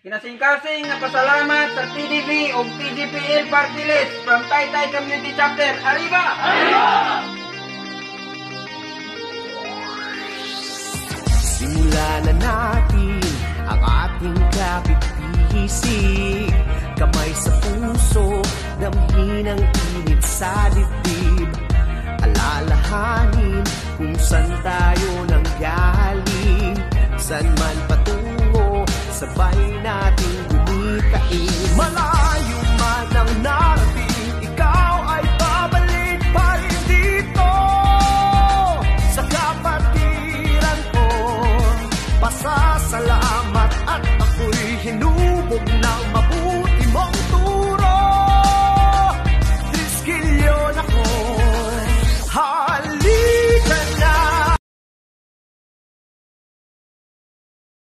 Kinasing-kasing nga pasalamat sa TDB o TGPL Party List from Taytay Community Chapter. Arriba! Simulan na natin ang ating kapit-isig Kamay sa puso, damhin ang init sa dibdib Alalahanin kung saan tayo nanggaling San man patungo, sabay natin binitain Malayo man ang narating Ikaw ay babalik pa rin dito. Sa kapatiran ko Pasasalamat at ako'y hinubog ng